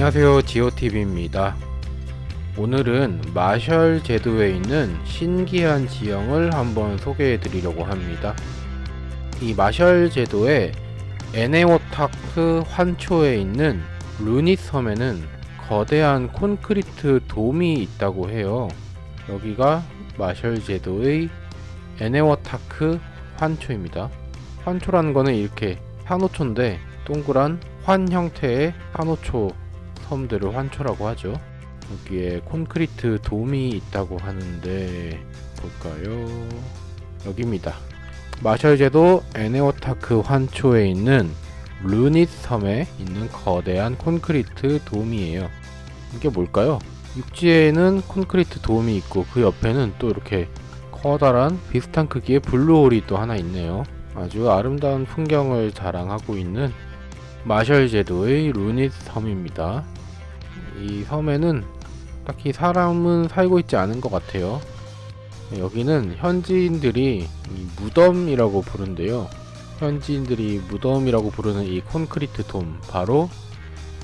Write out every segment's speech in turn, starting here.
안녕하세요. 지오TV입니다. 오늘은 마셜 제도에 있는 신기한 지형을 한번 소개해 드리려고 합니다. 이 마셜 제도의 에네웨타크 환초에 있는 루닛 섬에는 거대한 콘크리트 돔이 있다고 해요. 여기가 마셜 제도의 에네웨타크 환초입니다. 환초라는 거는 이렇게 산호초인데 동그란 환 형태의 산호초 섬들을 환초라고 하죠. 여기에 콘크리트 돔이 있다고 하는데 볼까요? 여기입니다. 마셜제도 에네웨타크 환초에 있는 루닛 섬에 있는 거대한 콘크리트 돔이에요. 이게 뭘까요? 육지에는 콘크리트 돔이 있고 그 옆에는 또 이렇게 커다란 비슷한 크기의 blue hole이 또 하나 있네요. 아주 아름다운 풍경을 자랑하고 있는 마셜 제도의 루닛 섬입니다. 이 섬에는 딱히 사람은 살고 있지 않은 것 같아요. 여기는 현지인들이 무덤이라고 부른대요. 현지인들이 무덤이라고 부르는 이 콘크리트 돔, 바로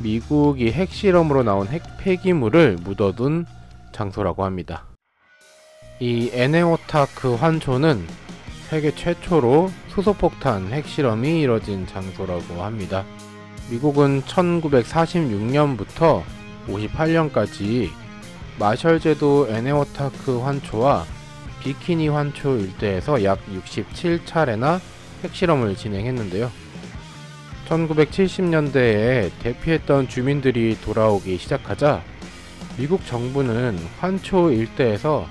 미국이 핵실험으로 나온 핵 폐기물을 묻어둔 장소라고 합니다. 이 에네오타크 환초는 세계 최초로 수소폭탄 핵실험이 이뤄진 장소라고 합니다. 미국은 1946년부터 58년까지 마셜제도 에네오타크 환초와 비키니 환초 일대에서 약 67차례나 핵실험을 진행했는데요. 1970년대에 대피했던 주민들이 돌아오기 시작하자 미국 정부는 환초 일대에서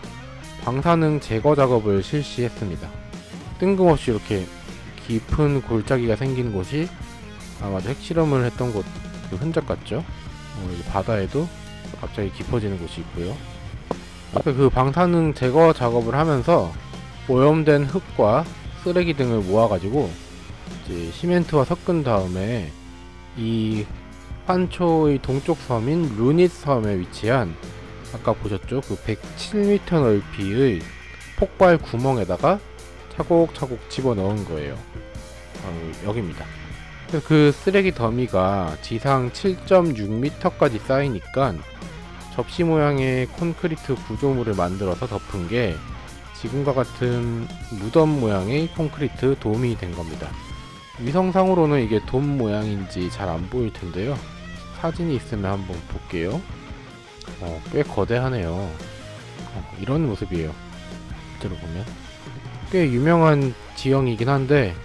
방사능 제거 작업을 실시했습니다. 뜬금없이 이렇게 깊은 골짜기가 생긴 곳이 아마도 핵실험을 했던 곳 그 흔적 같죠? 어, 바다에도 갑자기 깊어지는 곳이 있고요. 그 방사능 제거 작업을 하면서 오염된 흙과 쓰레기 등을 모아가지고 시멘트와 섞은 다음에 이 환초의 동쪽 섬인 루닛 섬에 위치한 아까 보셨죠? 그 107m 넓이의 폭발 구멍에다가 차곡차곡 집어넣은 거예요. 어, 여기입니다. 그 쓰레기 더미가 지상 7.6m까지 쌓이니까 접시 모양의 콘크리트 구조물을 만들어서 덮은 게 지금과 같은 무덤 모양의 콘크리트 돔이 된 겁니다. 위성상으로는 이게 돔 모양인지 잘 안 보일 텐데요. 사진이 있으면 한번 볼게요. 어, 꽤 거대하네요. 어, 이런 모습이에요. 실제로 보면. 꽤 유명한 지형이긴 한데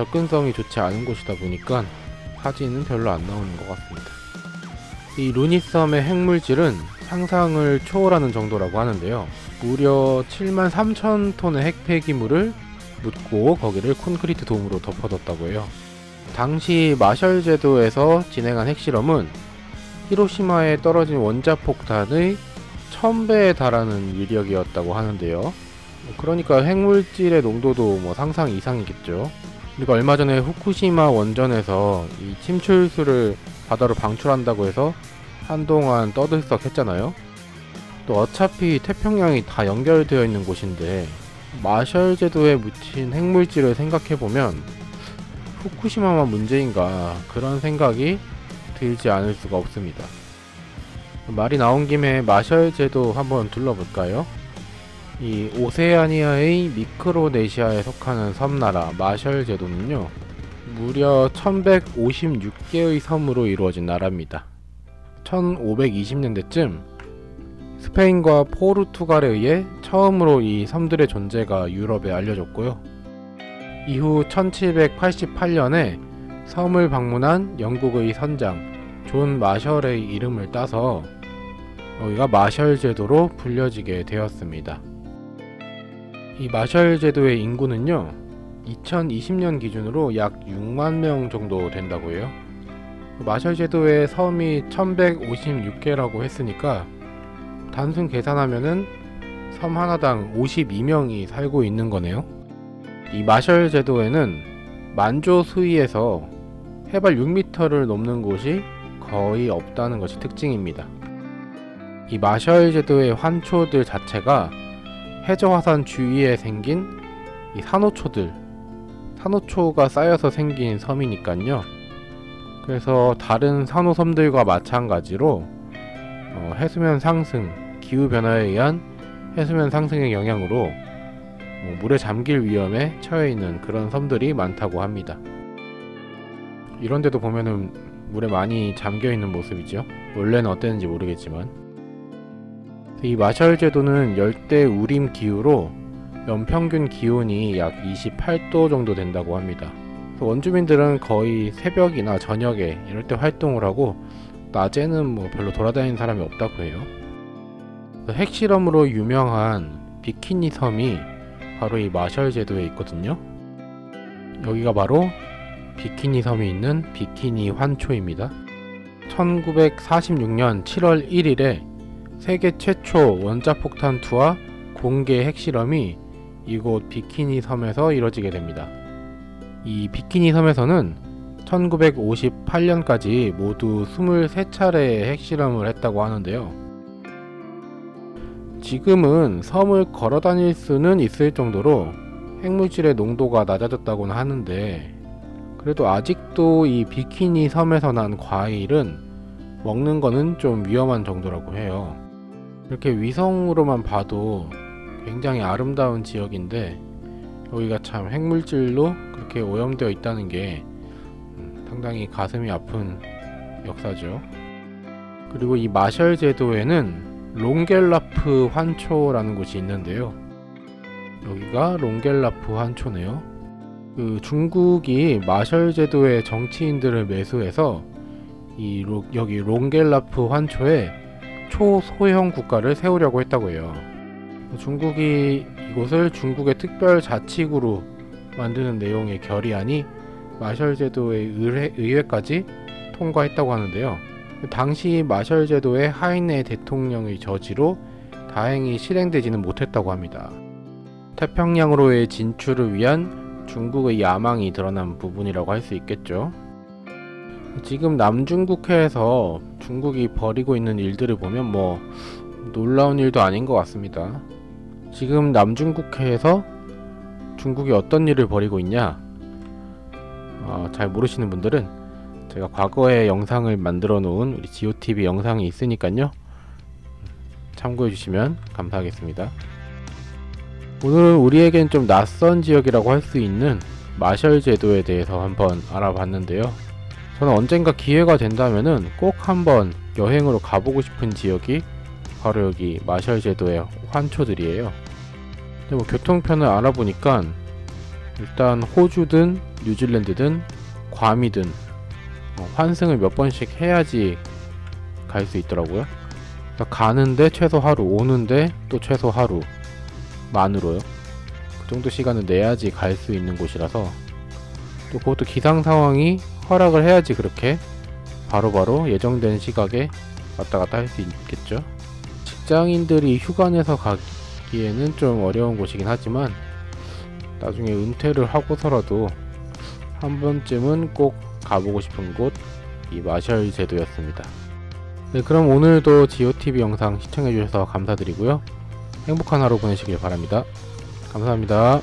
접근성이 좋지 않은 곳이다 보니까 사진은 별로 안 나오는 것 같습니다. 이 루니섬의 핵물질은 상상을 초월하는 정도라고 하는데요. 무려 7만 3천 톤의 핵 폐기물을 묻고 거기를 콘크리트 돔으로 덮어뒀다고 해요. 당시 마셜 제도에서 진행한 핵실험은 히로시마에 떨어진 원자폭탄의 1000배에 달하는 위력이었다고 하는데요. 그러니까 핵물질의 농도도 뭐 상상 이상이겠죠. 그리고 얼마 전에 후쿠시마 원전에서 이 침출수를 바다로 방출한다고 해서 한동안 떠들썩했잖아요. 또 어차피 태평양이 다 연결되어 있는 곳인데 마셜 제도에 묻힌 핵물질을 생각해 보면 후쿠시마만 문제인가 그런 생각이 들지 않을 수가 없습니다. 말이 나온 김에 마셜 제도 한번 둘러볼까요? 이 오세아니아의 미크로네시아에 속하는 섬나라 마셜 제도는요 무려 1156개의 섬으로 이루어진 나라입니다 1520년대쯤 스페인과 포르투갈에 의해 처음으로 이 섬들의 존재가 유럽에 알려졌고요 이후 1788년에 섬을 방문한 영국의 선장 존 마셜의 이름을 따서 여기가 마셜 제도로 불려지게 되었습니다. 이 마셜 제도의 인구는요 2020년 기준으로 약 6만 명 정도 된다고 해요. 마셜 제도의 섬이 1156개라고 했으니까 단순 계산하면은 섬 하나당 52명이 살고 있는 거네요. 이 마셜 제도에는 만조 수위에서 해발 6m를 넘는 곳이 거의 없다는 것이 특징입니다. 이 마셜 제도의 환초들 자체가 해저화산 주위에 생긴 이 산호초들 산호초가 쌓여서 생긴 섬이니깐요 그래서 다른 산호섬들과 마찬가지로 어, 해수면 상승, 기후 변화에 의한 해수면 상승의 영향으로 뭐 물에 잠길 위험에 처해 있는 그런 섬들이 많다고 합니다. 이런데도 보면은 물에 많이 잠겨 있는 모습이죠. 원래는 어땠는지 모르겠지만 이 마셜 제도는 열대 우림 기후로 연평균 기온이 약 28도 정도 된다고 합니다. 원주민들은 거의 새벽이나 저녁에 이럴 때 활동을 하고 낮에는 뭐 별로 돌아다니는 사람이 없다고 해요. 핵실험으로 유명한 비키니 섬이 바로 이 마셜 제도에 있거든요. 여기가 바로 비키니 섬이 있는 비키니 환초입니다. 1946년 7월 1일에 세계 최초 원자폭탄 투하 공개 핵실험이 이곳 비키니 섬에서 이뤄지게 됩니다. 이 비키니 섬에서는 1958년까지 모두 23차례의 핵실험을 했다고 하는데요. 지금은 섬을 걸어 다닐 수는 있을 정도로 핵물질의 농도가 낮아졌다고는 하는데 그래도 아직도 이 비키니 섬에서 난 과일은 먹는 거는 좀 위험한 정도라고 해요. 이렇게 위성으로만 봐도 굉장히 아름다운 지역인데 여기가 참 핵물질로 그렇게 오염되어 있다는 게 음, 상당히 가슴이 아픈 역사죠. 그리고 이 마셜 제도에는 롱겔라프 환초라는 곳이 있는데요. 여기가 롱겔라프 환초네요. 그 중국이 마셜 제도의 정치인들을 매수해서 이 로, 여기 롱겔라프 환초에 초소형 국가를 세우려고 했다고 해요. 중국이 이곳을 중국의 특별 자치구로 만드는 내용의 결의안이 마셜 제도의 의회, 의회까지 통과했다고 하는데요. 당시 마셜 제도의 하이네 대통령의 저지로 다행히 실행되지는 못했다고 합니다. 태평양으로의 진출을 위한 중국의 야망이 드러난 부분이라고 할 수 있겠죠. 지금 남중국해에서 중국이 벌이고 있는 일들을 보면 뭐 놀라운 일도 아닌 것 같습니다. 지금 남중국해에서 중국이 어떤 일을 벌이고 있냐? 어, 잘 모르시는 분들은 제가 과거에 영상을 만들어 놓은 우리 GOTV 영상이 있으니까요. 참고해 주시면 감사하겠습니다. 오늘은 우리에겐 좀 낯선 지역이라고 할 수 있는 마셜 제도에 대해서 한번 알아봤는데요. 저는 언젠가 기회가 된다면은 꼭 한번 여행으로 가보고 싶은 지역이 바로 여기 마셜 제도의 환초들이에요. 근데 뭐 교통편을 알아보니까 일단 호주든 뉴질랜드든 괌이든 어, 환승을 몇 번씩 해야지 갈 수 있더라고요. 가는데 최소 하루, 오는데 또 최소 하루 만으로요. 그 정도 시간을 내야지 갈 수 있는 곳이라서 또 그것도 기상 상황이 허락을 해야지 그렇게 바로바로 바로 예정된 시각에 왔다 갔다 할 수 있겠죠. 직장인들이 휴가 내서 가기에는 좀 어려운 곳이긴 하지만 나중에 은퇴를 하고서라도 한 번쯤은 꼭 가보고 싶은 곳 이 마셜 제도였습니다. 네, 그럼 오늘도 GOTV 영상 시청해주셔서 감사드리고요. 행복한 하루 보내시길 바랍니다. 감사합니다.